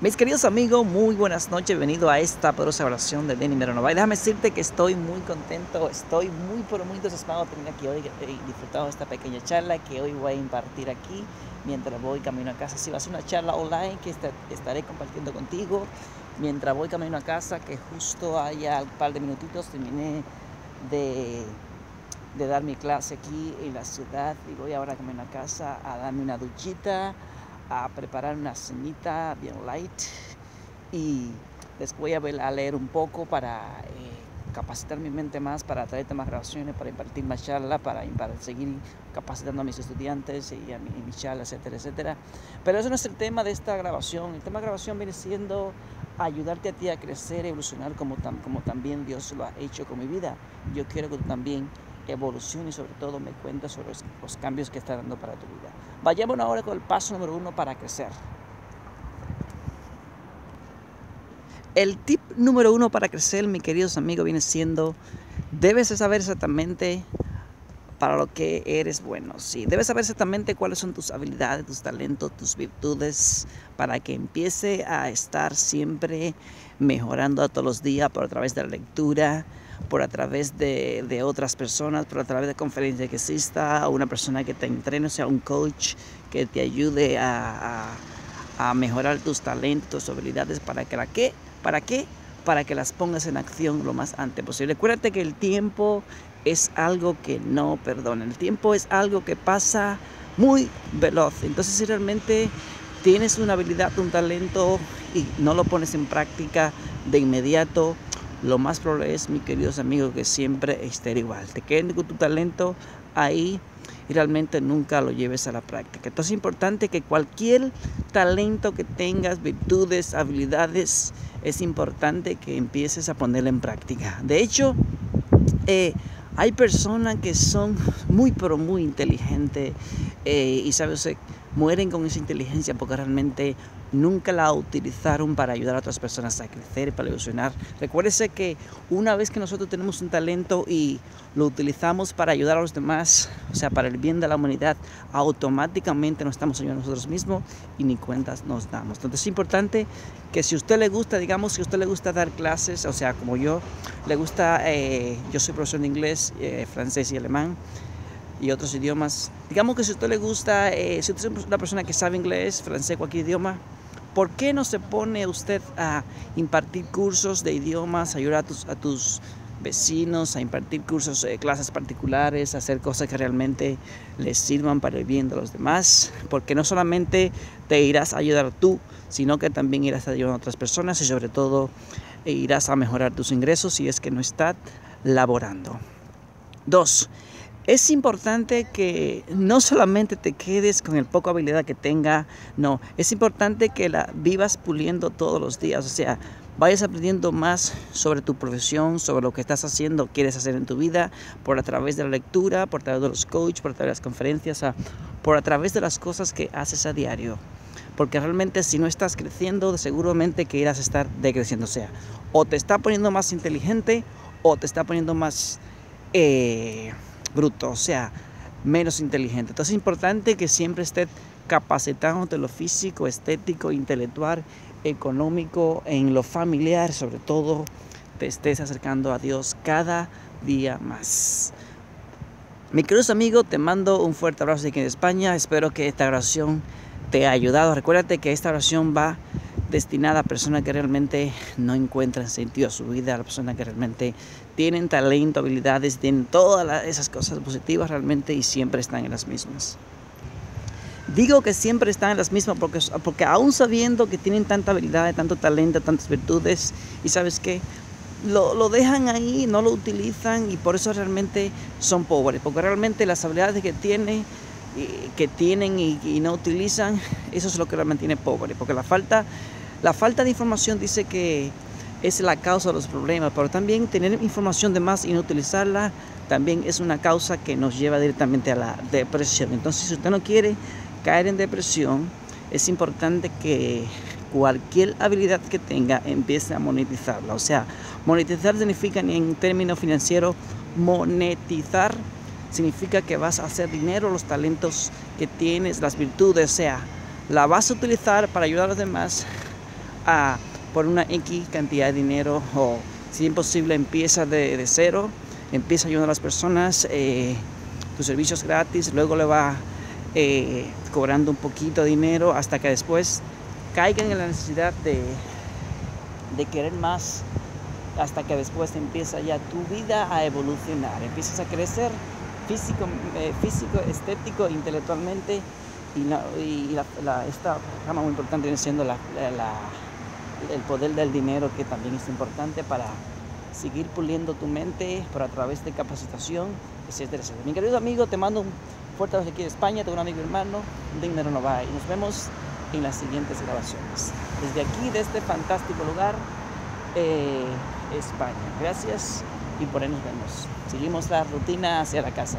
Mis queridos amigos, muy buenas noches, bienvenido a esta poderosa oración de Denny Meronova. Y déjame decirte que estoy muy contento, estoy muy, pero muy entusiasmado de tener aquí hoy y disfrutado de esta pequeña charla que hoy voy a impartir aquí mientras voy camino a casa. Si va a ser una charla online que estaré compartiendo contigo mientras voy camino a casa, que justo haya un par de minutitos terminé de, de dar mi clase aquí en la ciudad y voy ahora camino a casa a darme una duchita a preparar una cenita bien light y después voy a leer un poco para eh, capacitar mi mente más, para traerte más grabaciones, para impartir más charlas, para, seguir capacitando a mis estudiantes y a, mis charlas, etcétera, etcétera. Pero eso no es el tema de esta grabación. El tema de grabación viene siendo ayudarte a ti a crecer, evolucionar como, como también Dios lo ha hecho con mi vida. Yo quiero que tú también evolución y sobre todo me cuenta sobre los, cambios que está dando para tu vida. Vayamos ahora con el paso número uno para crecer. El tip número uno para crecer, mis queridos amigos, viene siendo, debes saber exactamente para lo que eres bueno. Sí, debes saber exactamente cuáles son tus habilidades, tus talentos, tus virtudes, para que empiece a estar siempre mejorando a todos los días por a través de la lectura, por a través de, de, otras personas, por a través de conferencias que exista, una persona que te entrene, o sea, un coach que te ayude a, a, mejorar tus talentos, tus habilidades, ¿para que la qué? ¿Para qué? Para que las pongas en acción lo más antes posible. Acuérdate que el tiempo es algo que no perdona, el tiempo es algo que pasa muy veloz. Entonces, si realmente tienes una habilidad, un talento y no lo pones en práctica de inmediato, lo más probable es, mis queridos amigos, que siempre esté igual. Te quedes con tu talento ahí y realmente nunca lo lleves a la práctica. Entonces es importante que cualquier talento que tengas, virtudes, habilidades, es importante que empieces a ponerlo en práctica. De hecho, eh, hay personas que son muy, pero muy inteligentes eh, y, ¿sabes? Mueren con esa inteligencia porque realmente nunca la utilizaron para ayudar a otras personas a crecer, para evolucionar. Recuérdese que una vez que nosotros tenemos un talento y lo utilizamos para ayudar a los demás, o sea, para el bien de la humanidad, automáticamente nos estamos ayudando a nosotros mismos y ni cuentas nos damos. Entonces es importante que si a usted le gusta, digamos, si a usted le gusta dar clases, o sea, como yo, le gusta, eh, yo soy profesor de inglés, eh, francés y alemán, y otros idiomas. Digamos que si a usted le gusta, eh, si usted es una persona que sabe inglés, francés, cualquier idioma, ¿por qué no se pone usted a impartir cursos de idiomas, ayudar a tus, a tus vecinos, a impartir cursos, de clases particulares, a hacer cosas que realmente les sirvan para el bien de los demás? Porque no solamente te irás a ayudar tú, sino que también irás a ayudar a otras personas y sobre todo irás a mejorar tus ingresos si es que no estás laborando. Dos, es importante que no solamente te quedes con el poco habilidad que tenga, no, es importante que la vivas puliendo todos los días, o sea, vayas aprendiendo más sobre tu profesión, sobre lo que estás haciendo, quieres hacer en tu vida, por a través de la lectura, por a través de los coaches, por a través de las conferencias, por a través de las cosas que haces a diario. Porque realmente si no estás creciendo, seguramente que irás a estar decreciendo. O sea, o te está poniendo más inteligente o te está poniendo más... Eh, bruto, o sea, menos inteligente. Entonces es importante que siempre estés capacitado en lo físico, estético, intelectual, económico, en lo familiar, sobre todo te estés acercando a Dios cada día más. Mi queridos amigos, te mando un fuerte abrazo aquí en España. Espero que esta oración te haya ayudado. Recuérdate que esta oración va destinada a personas que realmente no encuentran sentido a su vida, a las personas que realmente tienen talento, habilidades, tienen todas esas cosas positivas realmente y siempre están en las mismas. Digo que siempre están en las mismas porque, porque aún sabiendo que tienen tanta habilidad, tanto talento, tantas virtudes, y sabes qué, lo, lo, dejan ahí, no lo utilizan y por eso realmente son pobres, porque realmente las habilidades que tienen, que tienen y, no utilizan, eso es lo que los mantiene pobres, porque la falta la falta de información dice que es la causa de los problemas, pero también tener información de más y no utilizarla también es una causa que nos lleva directamente a la depresión. Entonces, si usted no quiere caer en depresión, es importante que cualquier habilidad que tenga empiece a monetizarla. O sea, monetizar significa en términos financieros, monetizar significa que vas a hacer dinero los talentos que tienes, las virtudes, o sea, la vas a utilizar para ayudar a los demás a por una X cantidad de dinero o si es imposible empieza de, de cero, empieza ayudando a las personas, eh, tus servicios gratis, luego le va eh, cobrando un poquito de dinero hasta que después caigan en la necesidad de, de querer más hasta que después empieza ya tu vida a evolucionar, empiezas a crecer físico, eh, físico estético, intelectualmente y, la, la, esta rama muy importante viene siendo la, el poder del dinero que también es importante para seguir puliendo tu mente, pero a través de capacitación, etcétera, etcétera. Mi querido amigo, te mando un fuerte abrazo aquí de España, tengo un amigo hermano, Dinero no va y nos vemos en las siguientes grabaciones. Desde aquí, de este fantástico lugar, eh, España. Gracias y por ahí nos vemos. Seguimos la rutina hacia la casa.